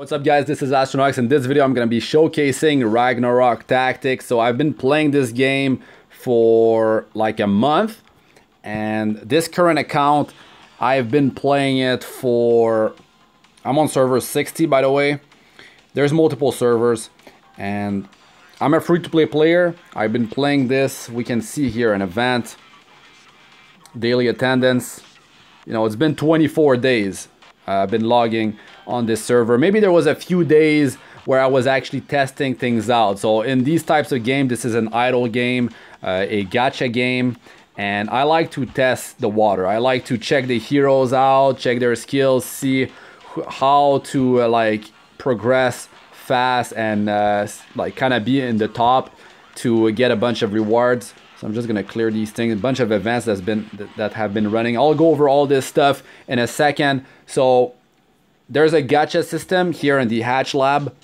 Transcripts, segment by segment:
What's up guys, this is Astranox. In this video I'm going to be showcasing Ragnarok Tactics. So I've been playing this game for like a month and this current account I've been playing it for I'm on server 60 by the way. There's multiple servers and I'm a free-to-play player. I've been playing this. We can see here an event, daily attendance. You know, it's been 24 days uh, I've been logging on this server. Maybe there was a few days where I was actually testing things out. So in these types of game, this is an idle game, uh, a gacha game, and I like to test the water. I like to check the heroes out, check their skills, see how to uh, like progress fast and uh, like kind of be in the top to get a bunch of rewards. So I'm just gonna clear these things. A bunch of events that's been that have been running. I'll go over all this stuff in a second. So there's a gacha system here in the Hatch Lab,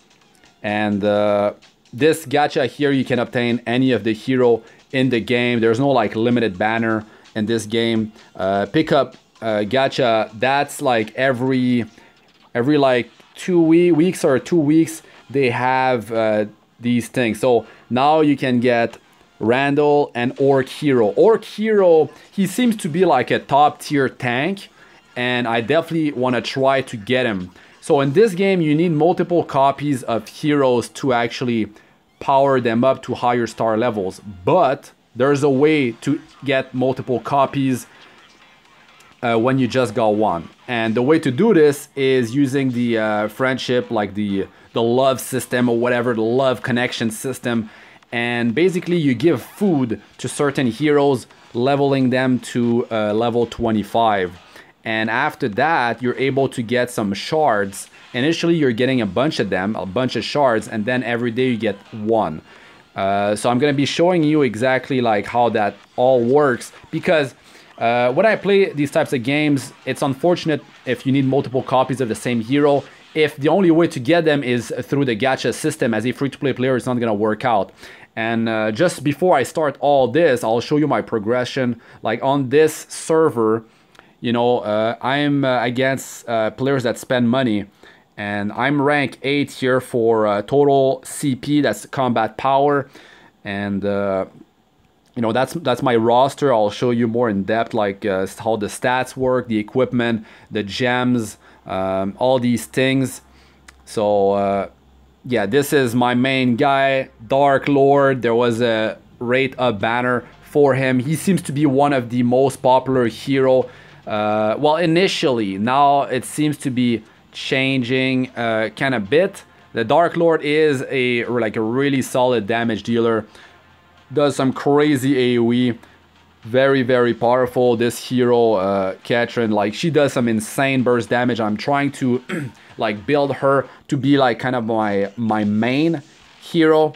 and uh, this gacha here you can obtain any of the hero in the game. There's no like limited banner in this game. Uh, pick up uh, gacha. That's like every every like two weeks or two weeks they have uh, these things. So now you can get Randall and Orc Hero. Orc Hero, he seems to be like a top tier tank and I definitely want to try to get him. So in this game, you need multiple copies of heroes to actually power them up to higher star levels. But there's a way to get multiple copies uh, when you just got one. And the way to do this is using the uh, friendship, like the, the love system or whatever, the love connection system and basically you give food to certain heroes leveling them to uh, level 25 and after that you're able to get some shards. Initially you're getting a bunch of them a bunch of shards and then every day you get one. Uh, so I'm gonna be showing you exactly like how that all works because uh, when I play these types of games it's unfortunate if you need multiple copies of the same hero. If the only way to get them is through the gacha system as a free-to-play player it's not gonna work out. And uh, just before I start all this I'll show you my progression. Like on this server you know uh, I'm uh, against uh, players that spend money and I'm rank 8 here for uh, total CP that's combat power and uh, you know that's that's my roster I'll show you more in depth like how the stats work the equipment the gems um, all these things. So uh, yeah, this is my main guy, Dark Lord. There was a rate up banner for him. He seems to be one of the most popular hero. Uh, well, initially, now it seems to be changing uh, kind of bit. The Dark Lord is a like a really solid damage dealer. Does some crazy AoE very very powerful this hero uh Katrin like she does some insane burst damage I'm trying to like build her to be like kind of my my main hero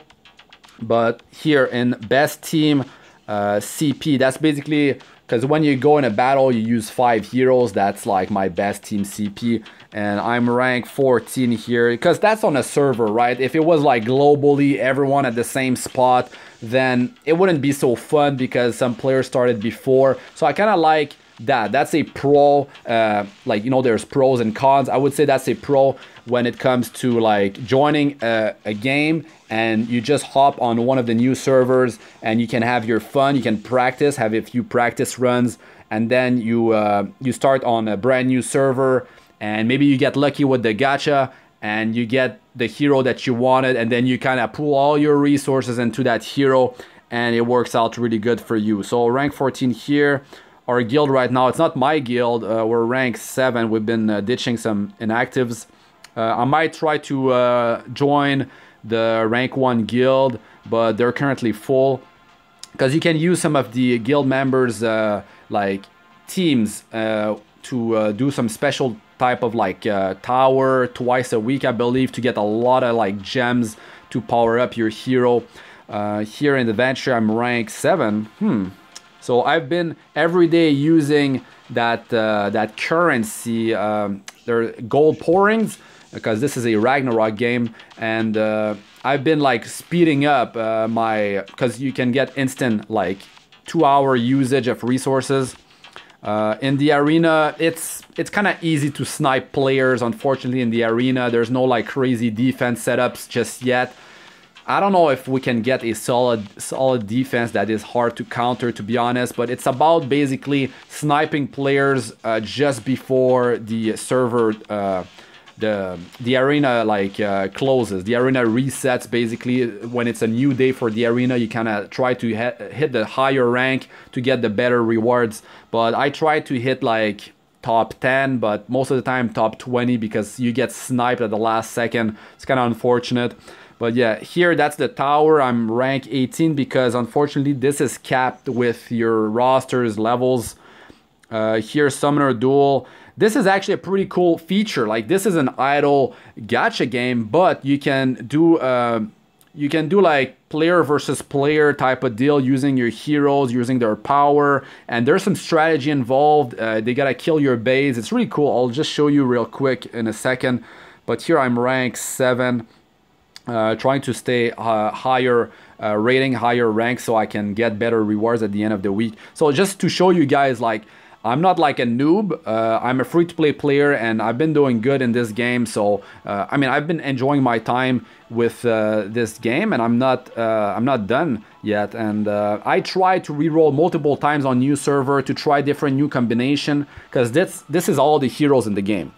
but here in best team uh, CP that's basically because when you go in a battle you use five heroes. That's like my best team CP and I'm rank 14 here because that's on a server right? If it was like globally everyone at the same spot then it wouldn't be so fun because some players started before. So I kind of like that. That's a pro, uh, like, you know, there's pros and cons. I would say that's a pro when it comes to like joining a, a, game and you just hop on one of the new servers and you can have your fun. You can practice, have a few practice runs, and then you uh, you start on a brand new server and maybe you get lucky with the gacha and you get the hero that you wanted and then you kind of pull all your resources into that hero and it works out really good for you. So rank 14 here. Our guild right now, it's not my guild, uh, we're rank 7. We've been uh, ditching some inactives. Uh, I might try to uh, join the rank 1 guild, but they're currently full. Because you can use some of the guild members' uh, like teams uh, to do some special type of like tower twice a week, I believe, to get a lot of like gems to power up your hero. Here in the Adventure, I'm rank 7. Hmm. So I've been every day using that uh, that currency, um, their gold porings, because this is a Ragnarok game, and uh, I've been like speeding up uh, my, because you can get instant like two hour usage of resources Uh, in the arena, it's it's kind of easy to snipe players. Unfortunately, in the arena, there's no like crazy defense setups just yet. I don't know if we can get a solid solid defense that is hard to counter, to be honest. But it's about basically sniping players uh, just before the server. Uh, the the arena like uh, closes the arena resets basically when it's a new day for the arena you kind of try to hit the higher rank to get the better rewards but i try to hit like top 10 but most of the time top 20 because you get sniped at the last second it's kind of unfortunate but yeah here that's the tower i'm rank 18 because unfortunately this is capped with your rosters levels uh, here summoner duel this is actually a pretty cool feature. Like this is an idle gacha game, but you can do uh, you can do like player versus player type of deal using your heroes, using their power, and there's some strategy involved. Uh, they gotta kill your base. It's really cool. I'll just show you real quick in a second. But here I'm rank seven, uh, trying to stay uh, higher. Uh, rating higher rank so I can get better rewards at the end of the week. So just to show you guys like I'm not like a noob. Uh, I'm a free to play player and I've been doing good in this game. So, uh, I mean, I've been enjoying my time with uh, this game and I'm not I'm not done yet. And I try to re-roll multiple times on new server to try different new combination because this, this is all the heroes in the game.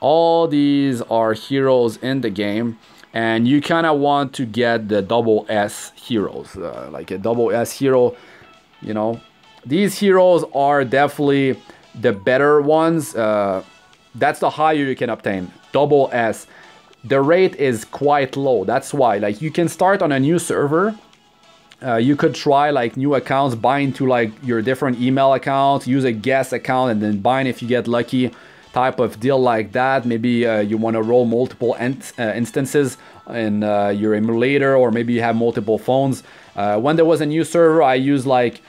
All these are heroes in the game and you kind of want to get the double S heroes, uh, like a double S hero, you know, these heroes are definitely the better ones. Uh, that's the higher you can obtain. Double S. The rate is quite low. That's why. Like you can start on a new server. Uh, you could try like new accounts, bind to like your different email accounts, use a guest account, and then bind if you get lucky. Type of deal like that. Maybe uh, you want to roll multiple uh, instances in uh, your emulator, or maybe you have multiple phones. Uh, when there was a new server, I used like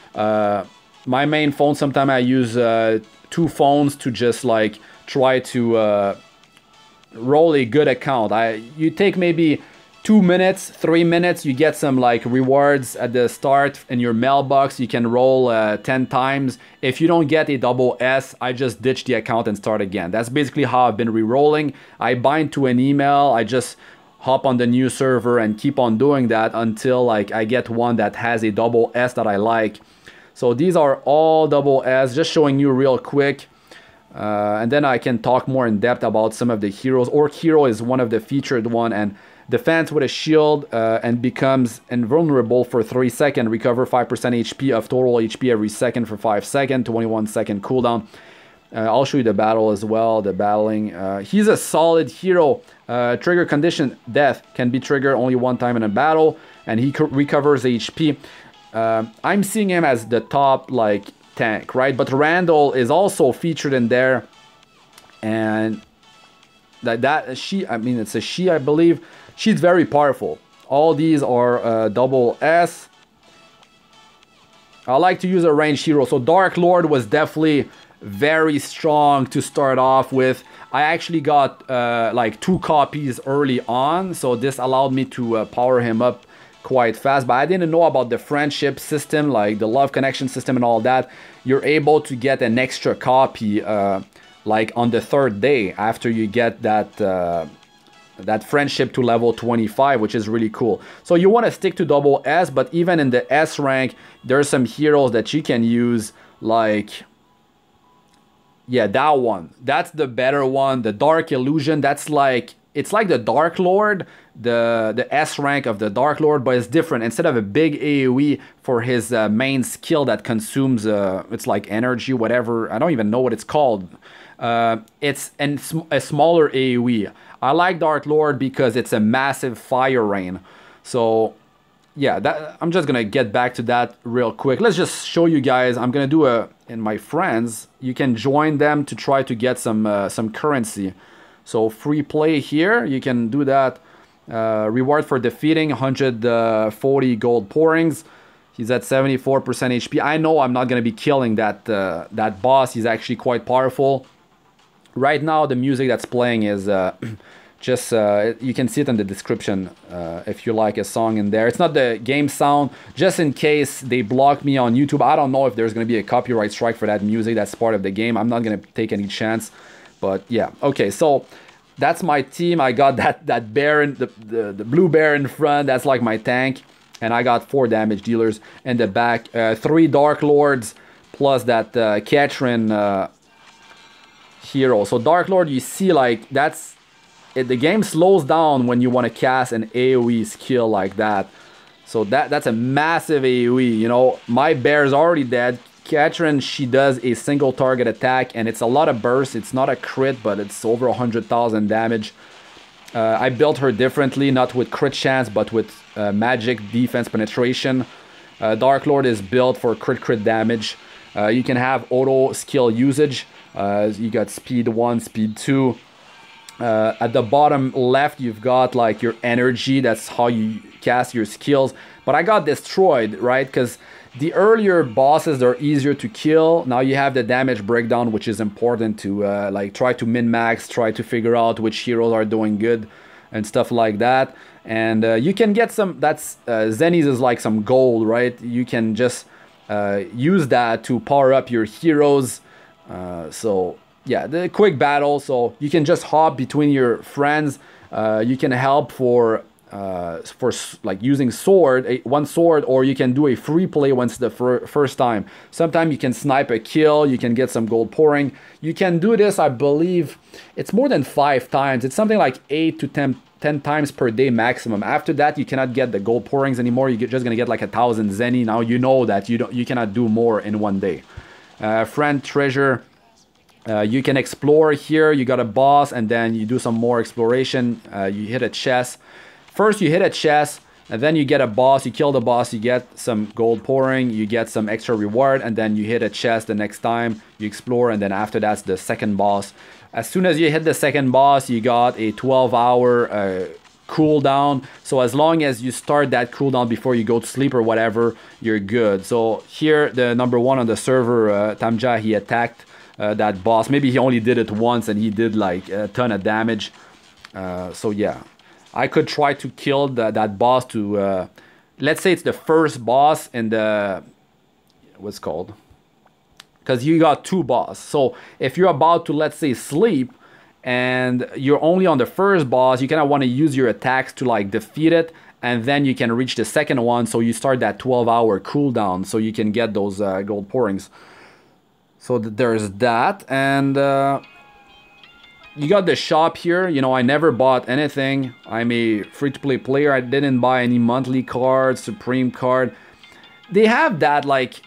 my main phone sometimes i use uh, two phones to just like try to uh, roll a good account i you take maybe two minutes three minutes you get some like rewards at the start in your mailbox. You can roll uh, 10 times. If you don't get a double s i just ditch the account and start again. That's basically how i've been re-rolling. I bind to an email. I just hop on the new server and keep on doing that until like i get one that has a double s that i like. So these are all double S, just showing you real quick. Uh, and then I can talk more in depth about some of the heroes. Orc Hero is one of the featured one and defense with a shield uh, and becomes invulnerable for 3 seconds. Recover 5% HP of total HP every second for 5 seconds, 21 second cooldown. Uh, I'll show you the battle as well, the battling. Uh, he's a solid hero. Uh, trigger condition death can be triggered only one time in a battle and he recovers HP. Uh, I'm seeing him as the top like tank, right? But Randall is also featured in there, and that that she, I mean, it's a she, I believe. She's very powerful. All these are uh, double S. I like to use a range hero. So Dark Lord was definitely very strong to start off with. I actually got uh, like two copies early on, so this allowed me to uh, power him up quite fast but i didn't know about the friendship system like the love connection system and all that you're able to get an extra copy uh, like on the third day after you get that uh, that friendship to level 25 which is really cool. So you want to stick to double s but even in the s rank there's some heroes that you can use like yeah that one. That's the better one the dark illusion. That's like it's like the Dark Lord, the the S rank of the Dark Lord, but it's different. Instead of a big AOE for his uh, main skill that consumes, uh, it's like energy, whatever. I don't even know what it's called. Uh, it's an, a smaller AOE. I like Dark Lord because it's a massive fire rain. So yeah, that I'm just gonna get back to that real quick. Let's just show you guys. I'm gonna do a in my friends. You can join them to try to get some uh, some currency. So free play here, you can do that. Uh, reward for defeating 140 gold porings. He's at 74% HP. I know I'm not going to be killing that uh, that boss. He's actually quite powerful. Right now, the music that's playing is uh, just uh, you can see it in the description uh, if you like a song in there it's not the game sound just in case they block me on youtube i don't know if there's going to be a copyright strike for that music that's part of the game i'm not going to take any chance but yeah okay so that's my team i got that that bear in the, the, the blue bear in front that's like my tank and i got four damage dealers in the back uh, three dark lords plus that uh, uh, hero so dark lord you see like that's it, the game slows down when you want to cast an AoE skill like that. So that that's a massive AoE. You know, my bear is already dead. Catherine, she does a single target attack, and it's a lot of burst. It's not a crit, but it's over 100,000 damage. Uh, I built her differently, not with crit chance, but with uh, magic defense penetration. Uh, Dark Lord is built for crit crit damage. Uh, you can have auto skill usage. Uh, you got speed 1, speed 2. Uh, at the bottom left, you've got like your energy. That's how you cast your skills. But I got destroyed, right? Because the earlier bosses are easier to kill. Now you have the damage breakdown, which is important to uh, like try to min max, try to figure out which heroes are doing good and stuff like that. And uh, you can get some. That's uh, Zenny's is like some gold, right? You can just uh, use that to power up your heroes. Uh, so yeah, the quick battle. So you can just hop between your friends. Uh, you can help for uh, for like using sword, a, one sword, or you can do a free play once the fir first time. Sometimes you can snipe a kill. You can get some gold poring. You can do this, I believe, it's more than five times. It's something like eight to ten 10 times per day maximum. After that, you cannot get the gold porings anymore. You're just gonna get like a thousand zenny. Now you know that you don't, you cannot do more in one day. Uh, friend treasure, uh, you can explore here. You got a boss, and then you do some more exploration. Uh, you hit a chest. First, you hit a chest, and then you get a boss. You kill the boss. You get some gold poring. You get some extra reward, and then you hit a chest the next time. You explore, and then after that's the second boss. As soon as you hit the second boss, you got a 12-hour uh, cooldown. So as long as you start that cooldown before you go to sleep or whatever, you're good. So here, the number one on the server, uh, Tamja, he attacked uh, that boss. Maybe he only did it once and he did like a ton of damage. Uh, so yeah, I could try to kill the, that boss to, uh, let's say it's the first boss in the, what's called? Because you got two boss. So if you're about to, let's say, sleep, and you're only on the first boss, you kind of want to use your attacks to like defeat it, and then you can reach the second one. So you start that 12 hour cooldown so you can get those uh, gold porings. So there's that, and uh, you got the shop here. You know, I never bought anything. I'm a free-to-play player. I didn't buy any monthly card, Supreme card. They have that like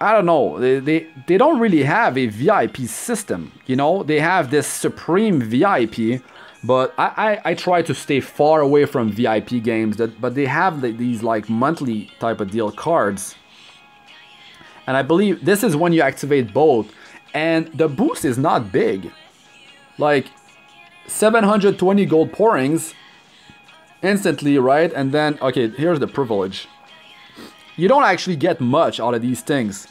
I don't know. They, they they don't really have a VIP system. You know, they have this Supreme VIP, but I, I, I try to stay far away from VIP games. That but they have the, these like monthly type of deal cards and I believe this is when you activate both. And the boost is not big. Like 720 gold porings instantly, right? And then, okay, here's the privilege. You don't actually get much out of these things.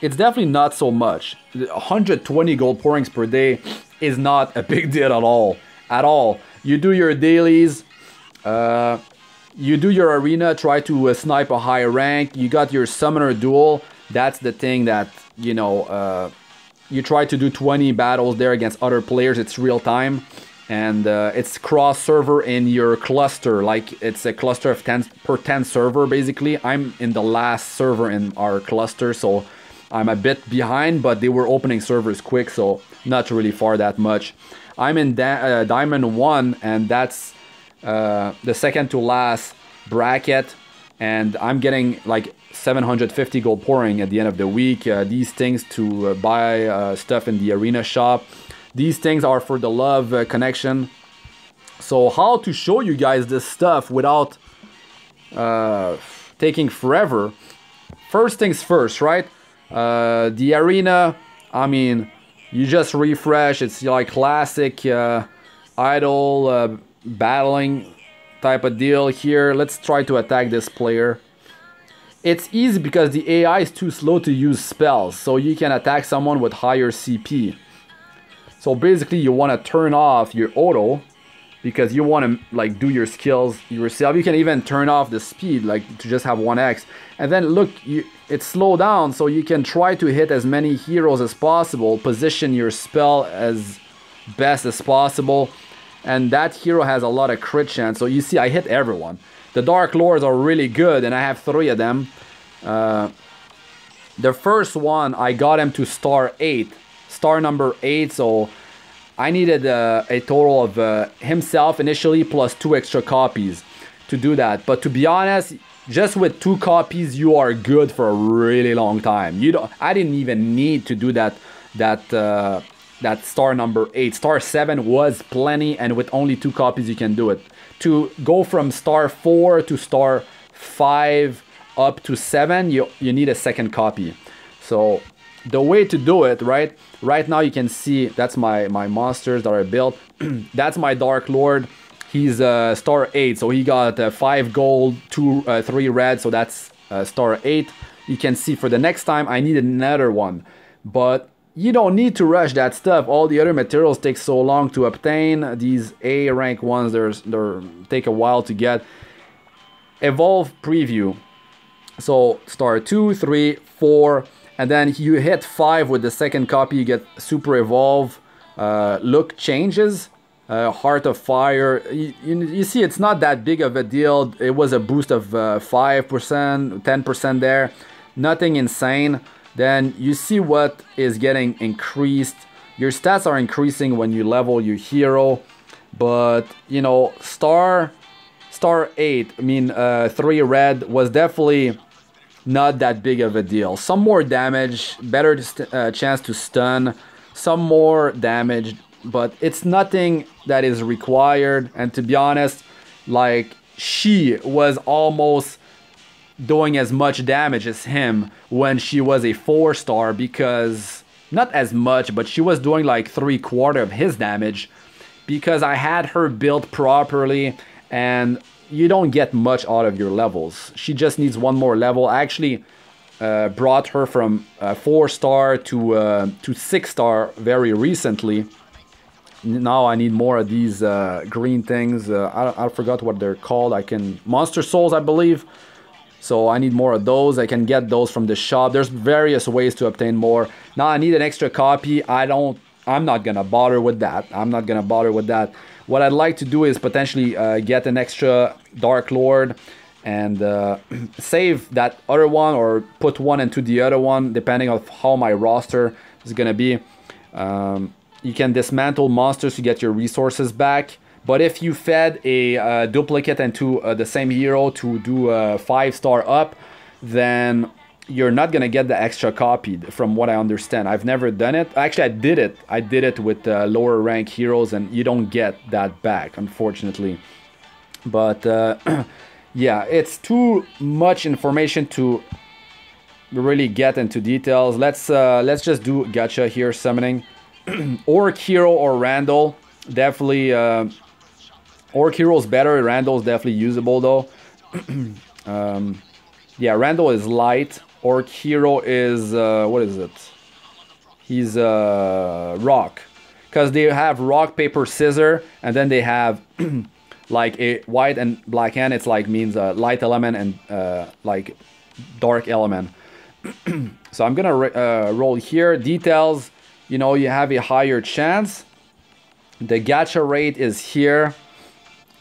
It's definitely not so much. 120 gold porings per day is not a big deal at all. At all. You do your dailies. Uh, you do your arena, try to uh, snipe a high rank. You got your summoner duel. That's the thing that, you know, uh, you try to do 20 battles there against other players. It's real time. And uh, it's cross server in your cluster. Like it's a cluster of 10 per 10 server basically. I'm in the last server in our cluster. So I'm a bit behind, but they were opening servers quick. So not really far that much. I'm in uh, Diamond 1 and that's uh, the second to last bracket and I'm getting like 750 gold poring at the end of the week. Uh, these things to uh, buy uh, stuff in the arena shop. These things are for the love uh, connection. So how to show you guys this stuff without uh, taking forever? First things first, right? the arena, I mean, you just refresh. It's like classic idle battling type of deal here. Let's try to attack this player. It's easy because the AI is too slow to use spells, so you can attack someone with higher CP. So basically you want to turn off your auto because you want to like do your skills yourself. You can even turn off the speed like to just have 1x. And then look, you, it's slow down so you can try to hit as many heroes as possible, position your spell as best as possible. And that hero has a lot of crit chance. So you see, I hit everyone. The Dark Lords are really good and I have three of them. Uh, the first one, I got him to star 8. Star number 8, so I needed uh, a total of uh, himself initially plus two extra copies to do that. But to be honest, just with two copies, you are good for a really long time. You don't. I didn't even need to do that. That uh, that star number eight, star seven was plenty, and with only two copies, you can do it. To go from star four to star five up to seven, you you need a second copy. So the way to do it, right? Right now you can see that's my, my monsters that are built. that's my Dark Lord. He's uh, star 8, so he got uh, 5 gold, 2, uh, 3 red, so that's uh, star 8. You can see for the next time I need another one. But you don't need to rush that stuff. All the other materials take so long to obtain. These A rank ones, they're, they're take a while to get. Evolve preview. So star two, three, four, and then you hit 5 with the second copy, you get Super Evolve, uh, look changes, uh, Heart of Fire. You, you, you, see, it's not that big of a deal. It was a boost of uh, 5%, 10% there, nothing insane. Then you see what is getting increased. Your stats are increasing when you level your hero, but you know, star star 8, I mean, uh, 3 red was definitely not that big of a deal. Some more damage, better uh, chance to stun, some more damage, but it's nothing that is required. And to be honest, like she was almost doing as much damage as him when she was a four star because not as much, but she was doing like three quarter of his damage because I had her built properly and you don't get much out of your levels. She just needs one more level. I actually uh, brought her from uh, four star to uh, to six star very recently. Now I need more of these uh, green things. Uh, I, I forgot what they're called. I can monster souls, I believe. So I need more of those. I can get those from the shop. There's various ways to obtain more. Now I need an extra copy. I don't. I'm not gonna bother with that. I'm not gonna bother with that. What I'd like to do is potentially uh, get an extra Dark Lord and uh, save that other one or put one into the other one depending on how my roster is gonna be. Um, you can dismantle monsters to get your resources back. But if you fed a uh, duplicate into uh, the same hero to do a 5 star up, then you're not gonna get the extra copied from what I understand. I've never done it. Actually, I did it. I did it with uh, lower rank heroes and you don't get that back, unfortunately. But uh, yeah, it's too much information to really get into details. Let's uh, let's just do gacha here, summoning. Orc Hero or Randall, definitely. Uh, Orc is better. Randall is definitely usable though. um, yeah, Randall is light. Orc hero is uh, what is it? He's uh, rock, because they have rock paper scissor, and then they have like a white and black hand. It's like means a light element and uh, like dark element. so I'm gonna uh, roll here. Details, you know, you have a higher chance. The gacha rate is here.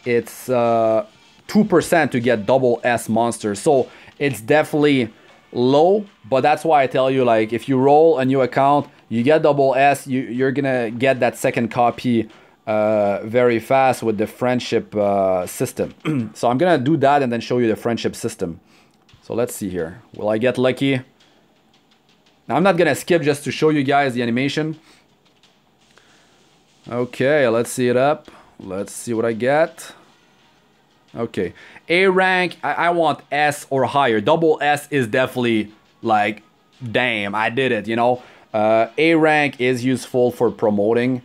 It's uh, 2% to get double S monsters. So it's definitely low, but that's why I tell you like if you roll a new account, you get double S, you, you're gonna get that second copy uh, very fast with the friendship uh, system. so I'm gonna do that and then show you the friendship system. So let's see here. Will I get lucky? Now I'm not gonna skip just to show you guys the animation. Okay, let's see it up. Let's see what I get. Okay. A rank, I, I want S or higher. Double S is definitely like, damn, I did it, you know? Uh, A rank is useful for promoting.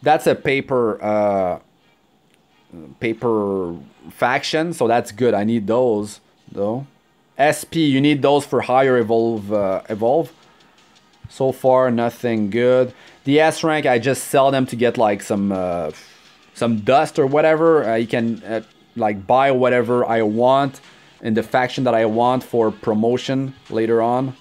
That's a paper, uh, paper faction, so that's good. I need those, though. SP, you need those for higher evolve, uh, evolve. So far, nothing good. The S rank, I just sell them to get like some uh, some dust or whatever. Uh, you can uh, like buy whatever I want in the faction that I want for promotion later on.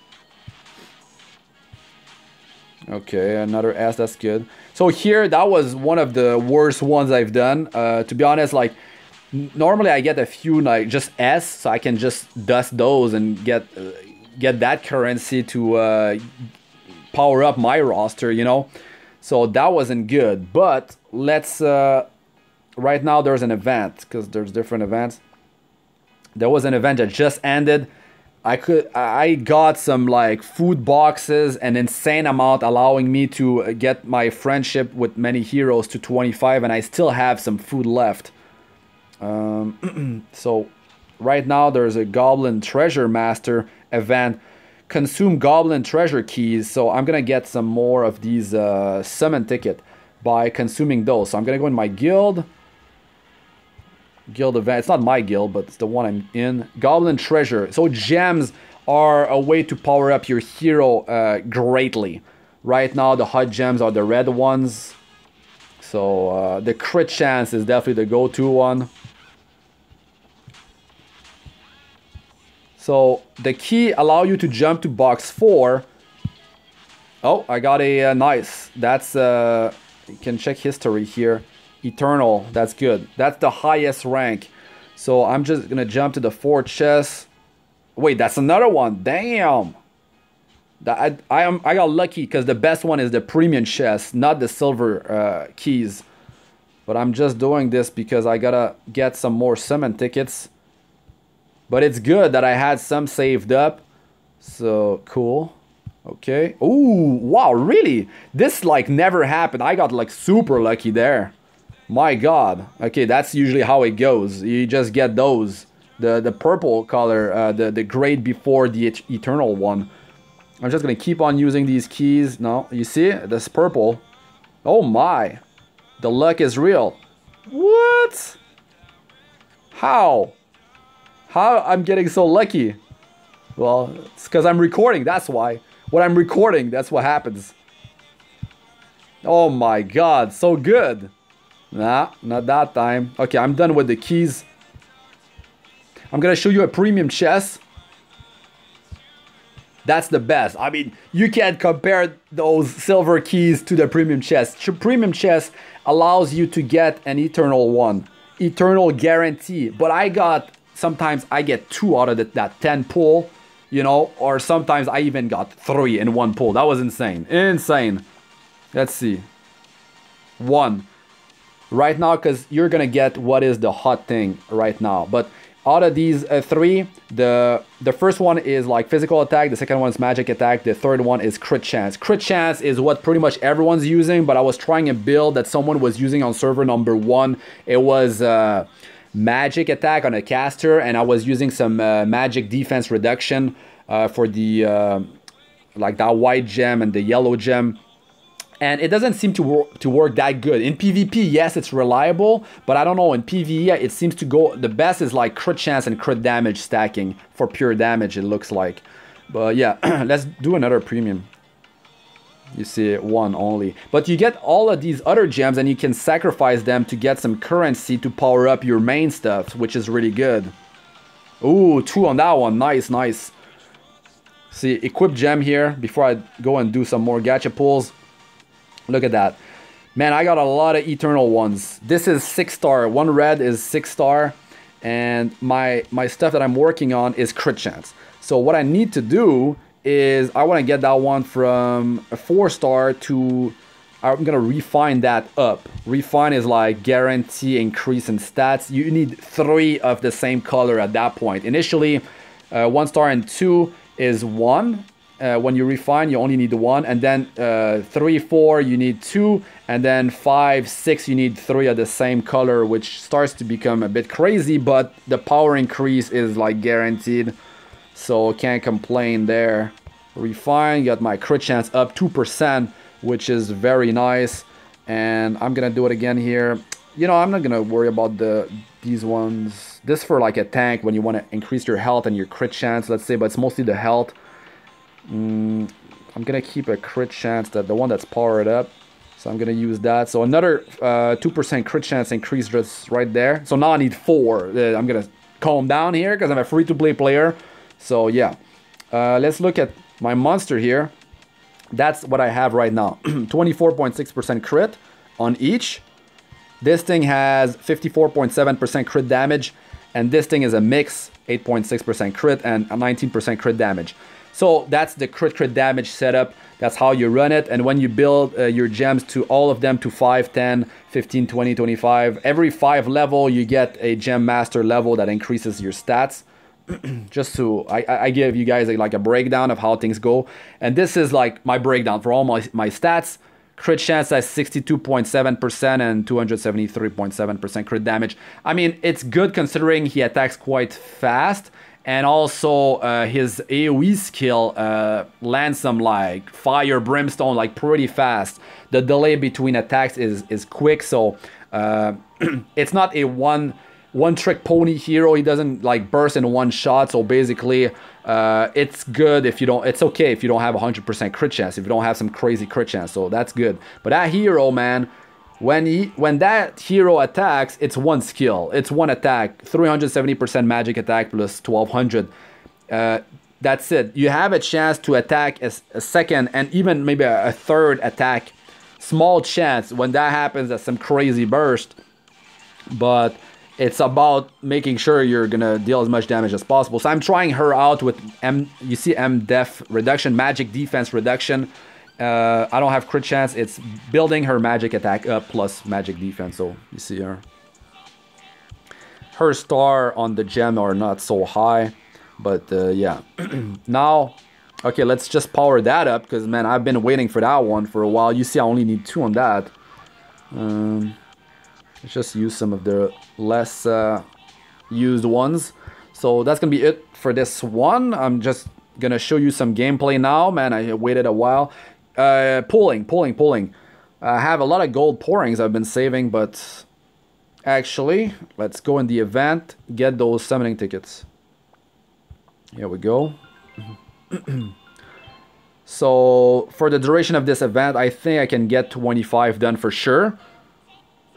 Okay, another S, that's good. So here, that was one of the worst ones I've done. Uh, to be honest, like, normally I get a few, like, just S, so I can just dust those and get uh, get that currency to uh, power up my roster, you know? So that wasn't good. But let's, uh, right now there's an event, because there's different events. There was an event that just ended I could I got some like food boxes an insane amount allowing me to get my friendship with many heroes to 25 and I still have some food left. Um, so right now there's a goblin treasure master event consume goblin treasure keys so I'm gonna get some more of these uh, summon ticket by consuming those so I'm gonna go in my guild guild event. It's not my guild, but it's the one I'm in. Goblin Treasure. So gems are a way to power up your hero uh, greatly. Right now, the hot gems are the red ones. So uh, the crit chance is definitely the go-to one. So the key allow you to jump to box 4. Oh, I got a uh, nice. That's, uh, you can check history here. Eternal, that's good. That's the highest rank. So I'm just gonna jump to the four chest. Wait, that's another one. Damn. That I I am I got lucky because the best one is the premium chest, not the silver uh, keys. But I'm just doing this because I gotta get some more summon tickets. But it's good that I had some saved up. So cool. Okay. Ooh, wow, really? This like never happened. I got like super lucky there. My god. Okay, that's usually how it goes. You just get those. The the purple color, uh, the, the grade before the eternal one. I'm just gonna keep on using these keys. No, you see? This purple. Oh my. The luck is real. What? How? How I'm getting so lucky? Well, it's because I'm recording, that's why. When I'm recording, that's what happens. Oh my god, so good. Nah, not that time. Okay, I'm done with the keys. I'm gonna show you a premium chest. That's the best. I mean, you can't compare those silver keys to the premium chest. Premium chest allows you to get an eternal one. Eternal guarantee. But I got, sometimes I get two out of the, that 10 pull, you know, or sometimes I even got three in one pull. That was insane. Insane. Let's see. One right now because you're gonna get what is the hot thing right now but out of these uh, three the the first one is like physical attack the second one is magic attack the third one is crit chance crit chance is what pretty much everyone's using but i was trying a build that someone was using on server number one it was uh, magic attack on a caster and i was using some uh, magic defense reduction uh, for the uh, like that white gem and the yellow gem. And it doesn't seem to work to work that good. In pvp yes it's reliable but i don't know. In pve it seems to go the best is like crit chance and crit damage stacking for pure damage it looks like. But yeah let's do another premium you see one only but you get all of these other gems and you can sacrifice them to get some currency to power up your main stuff which is really good Ooh, two on that one nice nice see equip gem here before i go and do some more gacha pulls Look at that. Man, I got a lot of eternal ones. This is six star. One red is six star. And my, my stuff that I'm working on is crit chance. So what I need to do is I want to get that one from a four star to I'm gonna refine that up. Refine is like guarantee increase in stats. You need three of the same color at that point. Initially, uh, one star and two is one, uh, when you refine, you only need one, and then uh, three, four, you need two, and then five, six, you need three of the same color, which starts to become a bit crazy, but the power increase is like guaranteed, so can't complain there. Refine, got my crit chance up 2%, which is very nice, and I'm gonna do it again here. You know, I'm not gonna worry about the these ones. This for like a tank when you want to increase your health and your crit chance, let's say, but it's mostly the health. Mm, I'm gonna keep a crit chance that the one that's powered up. So I'm gonna use that. So another 2% uh, crit chance increase just right there. So now I need four. Uh, I'm gonna calm down here because I'm a free-to-play player. So yeah, uh, let's look at my monster here. That's what I have right now. 24.6% crit on each. This thing has 54.7% crit damage, and this thing is a mix, 8.6% crit and 19% crit damage. So that's the crit crit damage setup. That's how you run it. And when you build uh, your gems to all of them to 5, 10, 15, 20, 25, every 5 level you get a gem master level that increases your stats. Just to, I, I give you guys a, like a breakdown of how things go. And this is like my breakdown for all my, my stats. Crit chance at 62.7% and 273.7% crit damage. I mean, it's good considering he attacks quite fast. And also uh, his AoE skill uh, lands some like fire brimstone like pretty fast. The delay between attacks is is quick, so uh, it's not a one one trick pony hero. He doesn't like burst in one shot. So basically, uh, it's good if you don't. It's okay if you don't have hundred percent crit chance. If you don't have some crazy crit chance, so that's good. But that hero, man, when he when that hero attacks, it's one skill. It's one attack. 370% magic attack plus 1200. Uh, that's it. You have a chance to attack a, a second and even maybe a, a third attack. Small chance when that happens. That's some crazy burst. But it's about making sure you're gonna deal as much damage as possible. So I'm trying her out with M. You see M def reduction, magic defense reduction. Uh, I don't have crit chance. It's building her magic attack up plus magic defense. So you see her. Her star on the gem are not so high. But uh, yeah. now, okay, let's just power that up. Because, man, I've been waiting for that one for a while. You see I only need two on that. Um, let's just use some of the less uh, used ones. So that's to be it for this one. I'm just to show you some gameplay now. Man, I waited a while. Uh, pulling, pulling, pulling. I have a lot of gold porings I've been saving, but actually, let's go in the event, get those summoning tickets. Here we go. so, for the duration of this event, I think I can get 25 done for sure.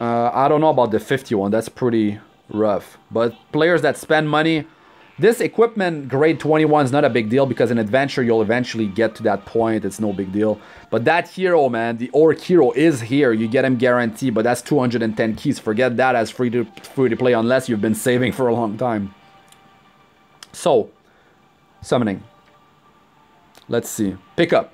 Uh, I don't know about the 51, that's pretty rough. But players that spend money this equipment, grade 21, is not a big deal because in adventure you'll eventually get to that point. It's no big deal. But that hero, man, the Orc hero is here. You get him guaranteed, but that's 210 keys. Forget that as free to free to play unless you've been saving for a long time. So, summoning. Let's see. Pick up.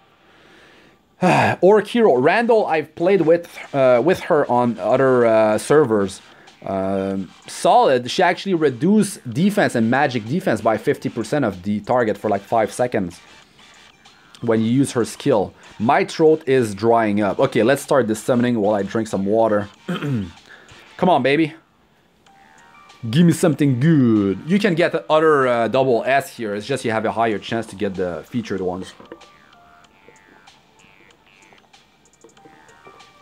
Orc hero. Randall, I've played with uh, with her on other uh, servers um, solid, she actually reduced defense and magic defense by 50% of the target for like 5 seconds when you use her skill. My throat is drying up. Okay, let's start this summoning while I drink some water. Come on, baby. Give me something good. You can get the other uh, double S here. It's just you have a higher chance to get the featured ones.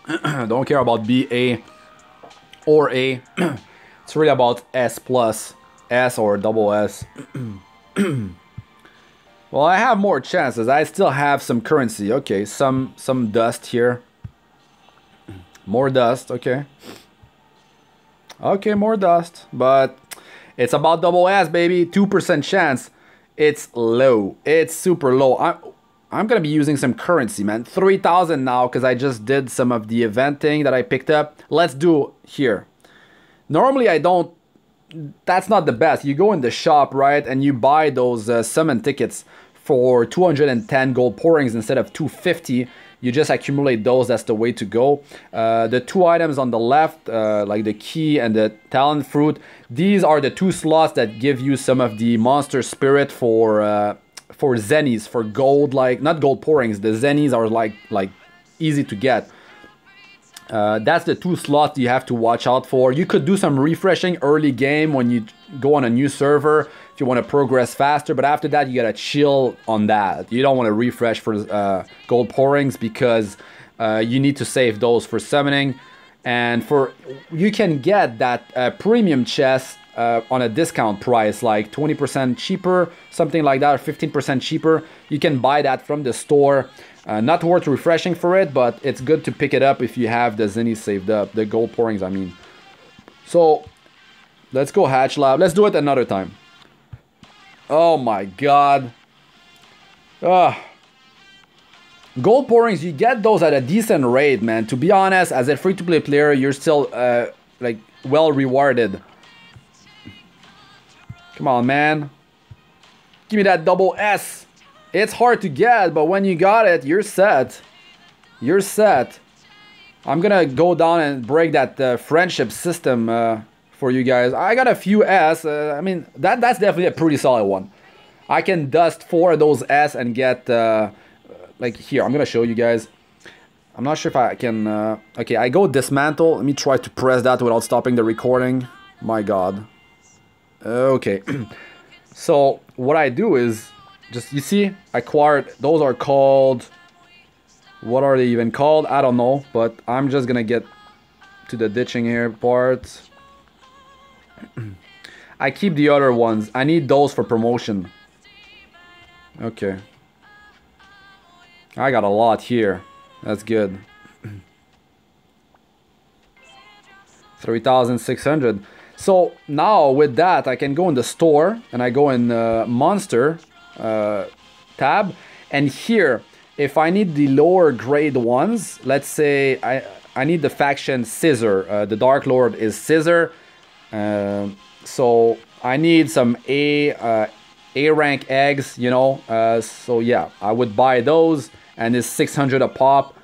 Don't care about BA or A. it's really about S plus, S or double S. well, I have more chances. I still have some currency. Okay, some some dust here. More dust. Okay. Okay, more dust. But it's about double S, baby. 2% chance. It's low. It's super low. I, I'm gonna be using some currency, man. 3,000 now because I just did some of the event thing that I picked up. Let's do here. Normally I don't, that's not the best. You go in the shop, right, and you buy those uh, summon tickets for 210 gold porings instead of 250 you just accumulate those that's the way to go uh, the two items on the left uh, like the key and the talent fruit these are the two slots that give you some of the monster spirit for uh, for zennies for gold like not gold porings the zennies are like like easy to get. Uh, that's the two slots you have to watch out for. You could do some refreshing early game when you go on a new server if you want to progress faster but after that you gotta chill on that. You don't want to refresh for uh, gold porings because uh, you need to save those for summoning. And for you can get that uh, premium chest uh, on a discount price, like 20% cheaper, something like that, or 15% cheaper. You can buy that from the store. Uh, not worth refreshing for it, but it's good to pick it up if you have the Zenny saved up. The gold porings, I mean. So, let's go Hatch Lab. Let's do it another time. Oh my god. Ah. Gold porings, you get those at a decent rate, man. To be honest, as a free-to-play player, you're still, uh, like, well rewarded. Come on, man. Give me that double S. It's hard to get, but when you got it, you're set. You're set. I'm gonna go down and break that uh, friendship system uh, for you guys. I got a few S. Uh, I mean, that that's definitely a pretty solid one. I can dust four of those S and get, uh, like here, I'm gonna show you guys. I'm not sure if I can, uh, okay, I go dismantle. Let me try to press that without stopping the recording. My God. Uh, okay. so what I do is just you see I acquired those are called what are they even called? I don't know but I'm just gonna get to the ditching here part. I keep the other ones. I need those for promotion. Okay. I got a lot here. That's good. 3600 so now with that I can go in the store and I go in uh, monster uh, tab. And here, if I need the lower grade ones, let's say I, I need the faction Scissor. Uh, the Dark Lord is Scissor. Uh, so I need some A, uh, A rank eggs, you know. Uh, so yeah, I would buy those and it's 600 a pop.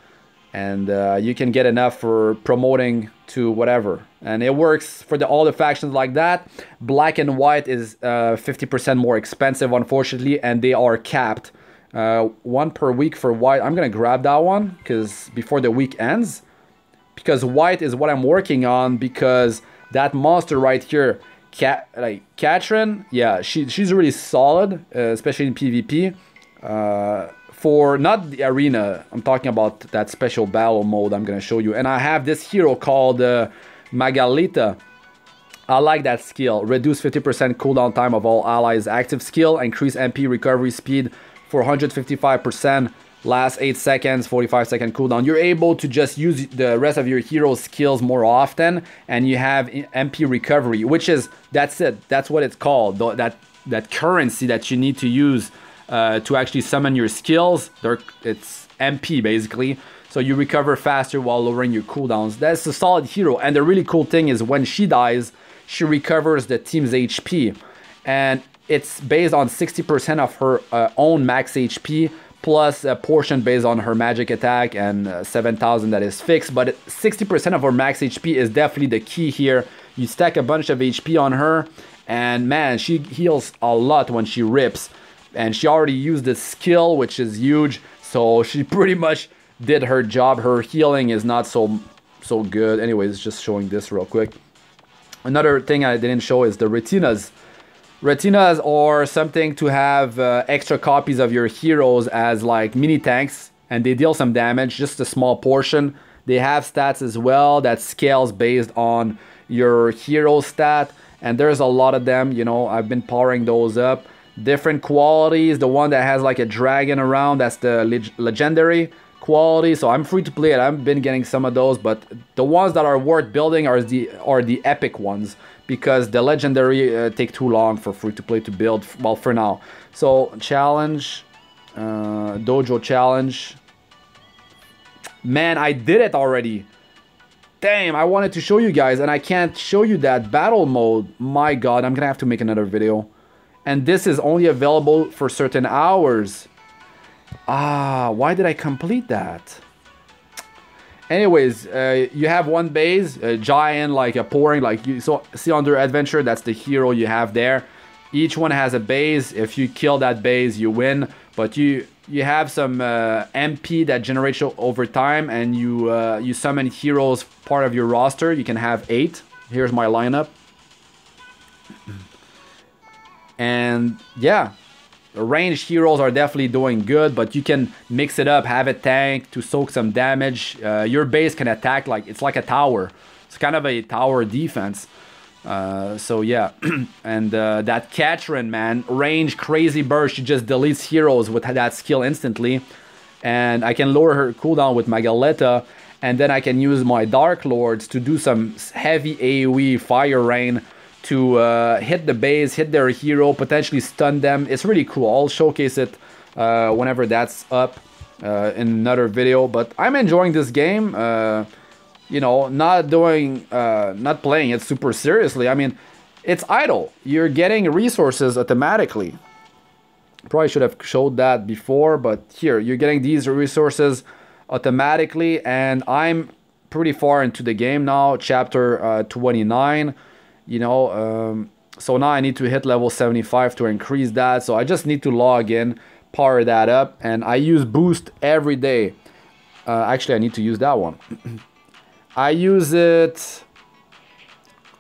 And uh, you can get enough for promoting to whatever. And it works for the all the factions like that. Black and white is 50% uh, more expensive unfortunately and they are capped uh, one per week for white. I'm gonna grab that one because before the week ends. Because white is what i'm working on because that monster right here Cat like Katrin, yeah, she she's really solid, uh, especially in PvP. Uh, for not the arena, I'm talking about that special battle mode I'm gonna show you. And I have this hero called uh, Margaretha. I like that skill. Reduce 50% cooldown time of all allies active skill. Increase MP recovery speed for 155%. Last 8 seconds, 45 second cooldown. You're able to just use the rest of your hero's skills more often. And you have MP recovery, which is, that's it. That's what it's called. That, that currency that you need to use uh, to actually summon your skills. They're, it's MP basically. So you recover faster while lowering your cooldowns. That's a solid hero. And the really cool thing is when she dies, she recovers the team's HP. And it's based on 60% of her uh, own max HP plus a portion based on her magic attack and uh, 7000 that is fixed. But 60% of her max HP is definitely the key here. You stack a bunch of HP on her and man, she heals a lot when she rips and she already used the skill, which is huge. So she pretty much did her job. Her healing is not so so good. Anyways, just showing this real quick. Another thing I didn't show is the retinas. Retinas are something to have uh, extra copies of your heroes as like mini tanks, and they deal some damage, just a small portion. They have stats as well that scales based on your hero stat, and there's a lot of them. You know, I've been powering those up different qualities. The one that has like a dragon around, that's the leg legendary quality. So I'm free to play it. I've been getting some of those, but the ones that are worth building are the are the epic ones because the legendary uh, take too long for free to play to build. Well, for now. So challenge, uh, dojo challenge. Man, I did it already. Damn, I wanted to show you guys and I can't show you that battle mode. My god, I'm gonna have to make another video and this is only available for certain hours. Ah, why did I complete that? Anyways, uh, you have one base, a giant, like a poring, like you so see under adventure, that's the hero you have there. Each one has a base. If you kill that base, you win. But you you have some uh, MP that generates over time, and you uh, you summon heroes part of your roster. You can have eight. Here's my lineup. And yeah, ranged heroes are definitely doing good, but you can mix it up, have a tank to soak some damage. Uh, your base can attack like it's like a tower. It's kind of a tower defense. Uh, so yeah, and uh, that Katrin man, range crazy burst, she just deletes heroes with that skill instantly. and I can lower her cooldown with Margaretha, and then I can use my Dark Lords to do some heavy AoE Fire Rain to uh, hit the base, hit their hero, potentially stun them. It's really cool. I'll showcase it uh, whenever that's up uh, in another video. But I'm enjoying this game. Uh, you know, not doing, uh, not playing it super seriously. I mean, it's idle. You're getting resources automatically. Probably should have showed that before, but here, you're getting these resources automatically, and I'm pretty far into the game now, chapter uh, 29, you know, um, so now I need to hit level 75 to increase that, so I just need to log in, power that up, and I use boost every day. Uh, actually, I need to use that one. I use it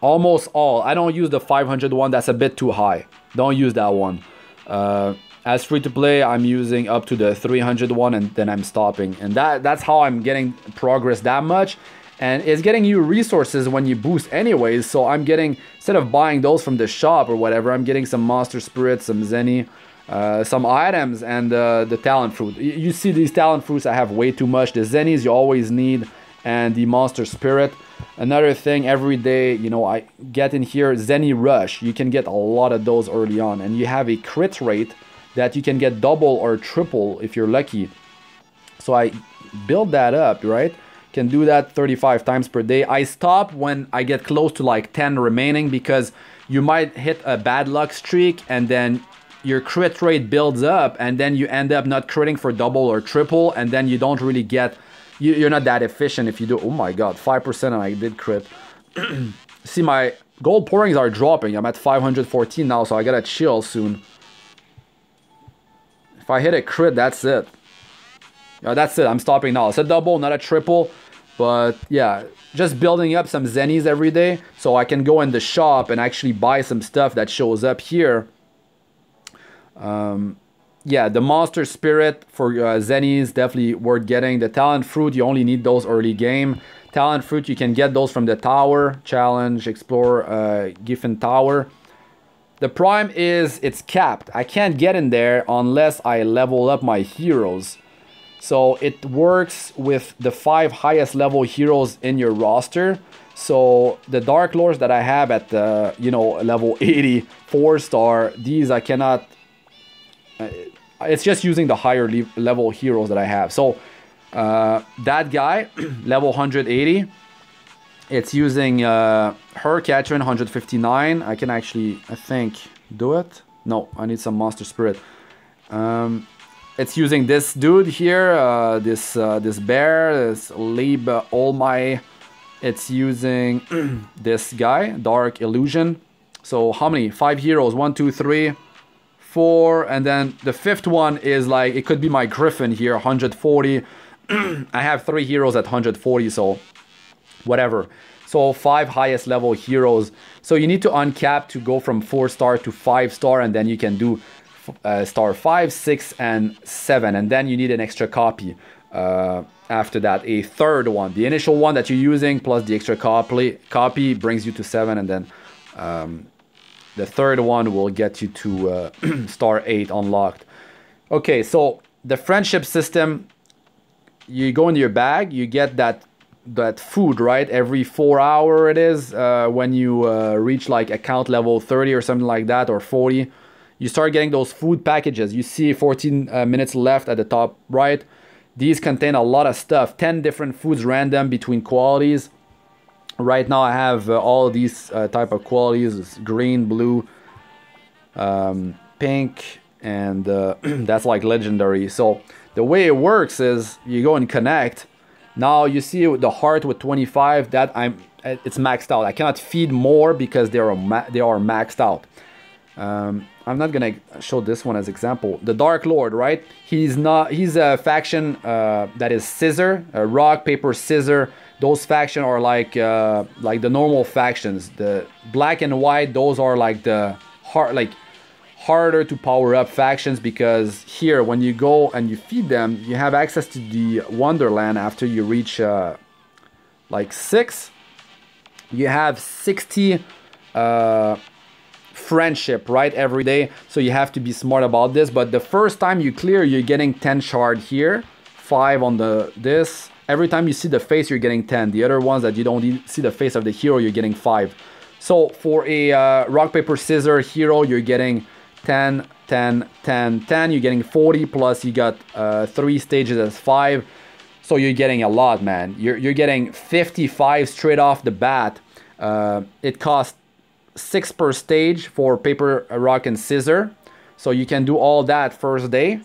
almost all. I don't use the 500 one. That's a bit too high. Don't use that one. Uh, as free to play, I'm using up to the 300 one and then I'm stopping. And that that's how I'm getting progress that much. And it's getting you resources when you boost anyways. So I'm getting, instead of buying those from the shop or whatever, I'm getting some Monster Spirit, some Zenny, uh, some items, and uh, the Talent Fruit. You see these Talent Fruits, I have way too much. The Zennies you always need and the Monster Spirit. Another thing, every day, you know, I get in here Zenny Rush. You can get a lot of those early on, and you have a crit rate that you can get double or triple if you're lucky. So I build that up, right? Can do that 35 times per day. I stop when I get close to like 10 remaining because you might hit a bad luck streak and then your crit rate builds up and then you end up not critting for double or triple and then you don't really get you, are not that efficient if you do. Oh my god, 5% and I did crit. See, my gold porings are dropping. I'm at 514 now, so I gotta chill soon. If I hit a crit, that's it. Yeah, that's it. I'm stopping now. It's a double, not a triple. But yeah, just building up some zennies every day so I can go in the shop and actually buy some stuff that shows up here. Um, yeah, the Monster Spirit for uh, Zennies definitely worth getting. The Talent Fruit, you only need those early game. Talent Fruit, you can get those from the Tower Challenge, Explore uh, Geffen Tower. The Prime is, it's capped. I can't get in there unless I level up my heroes. So it works with the five highest level heroes in your roster. So the Dark Lords that I have at the, you know, level 80, 4 star, these I cannot uh, it's just using the higher level heroes that I have. So uh, that guy, level 180, it's using uh, her Catherine 159. I can actually, I think, do it. No, I need some Monster Spirit. Um, it's using this dude here, uh, this uh, this bear, this Lib Olmai. It's using this guy, Dark Illusion. So how many? Five heroes. One, two, three four, and then the fifth one is like, it could be my Griffin here, 140. I have three heroes at 140, so whatever. So five highest level heroes. So you need to uncap to go from four star to five star, and then you can do uh, star five, six, and seven, and then you need an extra copy. Uh, after that, a third one. The initial one that you're using plus the extra copy copy brings you to seven, and then um, the third one will get you to uh, star 8 unlocked. Okay, so the friendship system, you go into your bag, you get that that food, right? Every four hour it is uh, when you uh, reach like account level 30 or something like that or 40. You start getting those food packages. You see 14 uh, minutes left at the top right. These contain a lot of stuff, 10 different foods random between qualities. Right now I have uh, all these uh, type of qualities. Green blue um, pink and uh, that's like legendary. So the way it works is you go and connect. Now you see the heart with 25 that I'm it's maxed out. I cannot feed more because they are they are maxed out. Um, I'm not gonna show this one as example the Dark Lord right he's not he's a faction uh, that is scissor rock paper scissor those factions are like uh, like the normal factions. The black and white, those are like the hard like harder to power up factions because here when you go and you feed them, you have access to the Wonderland after you reach uh, like six. You have 60 uh, friendship right every day so you have to be smart about this but the first time you clear you're getting 10 shard here 5 on the this. Every time you see the face, you're getting 10. The other ones that you don't see the face of the hero, you're getting 5. So for a uh, rock, paper, scissors hero, you're getting 10, 10, 10, 10. You're getting 40 plus you got uh, 3 stages as 5. So you're getting a lot, man. You're, you're getting 55 straight off the bat. Uh, it costs 6 per stage for paper, rock, and scissor. So you can do all that first day.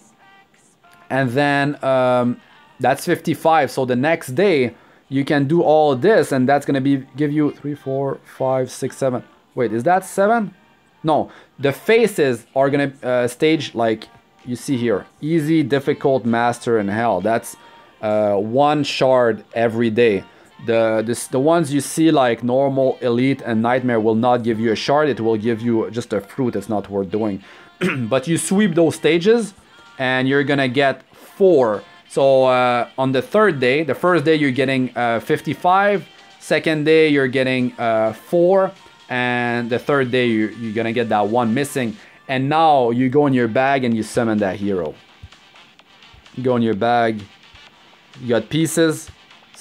And then um, that's 55. So the next day, you can do all this and that's going to be give you 3, 4, 5, 6, 7. Wait, is that 7? No, the faces are going to uh, stage like you see here. Easy, difficult, master, and hell. That's uh, one shard every day. The, this, the ones you see like normal, elite, and nightmare will not give you a shard. It will give you just a fruit. It's not worth doing. but you sweep those stages and you're gonna get four. So uh, on the third day, the first day you're getting uh, 55. Second day you're getting uh, four. And the third day you're, you're gonna get that one missing. And now you go in your bag and you summon that hero. You go in your bag, you got pieces.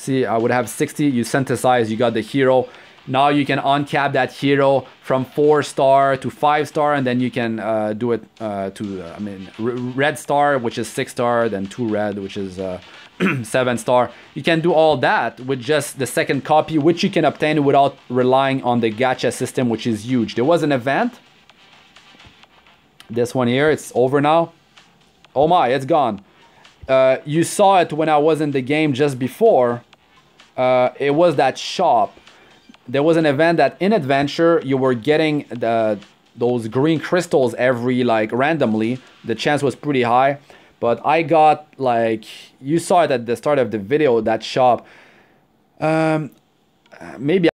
See, I would have 60. You synthesize, you got the hero. Now you can uncap that hero from 4 star to 5 star and then you can uh, do it uh, to, uh, I mean, red star, which is 6 star, then 2 red, which is uh, 7 star. You can do all that with just the second copy, which you can obtain without relying on the gacha system, which is huge. There was an event. This one here, it's over now. Oh my, it's gone. Uh, you saw it when I was in the game just before. Uh, it was that shop. There was an event that in Adventure you were getting the those green crystals every like randomly. The chance was pretty high, but I got like you saw it at the start of the video. That shop. Um, maybe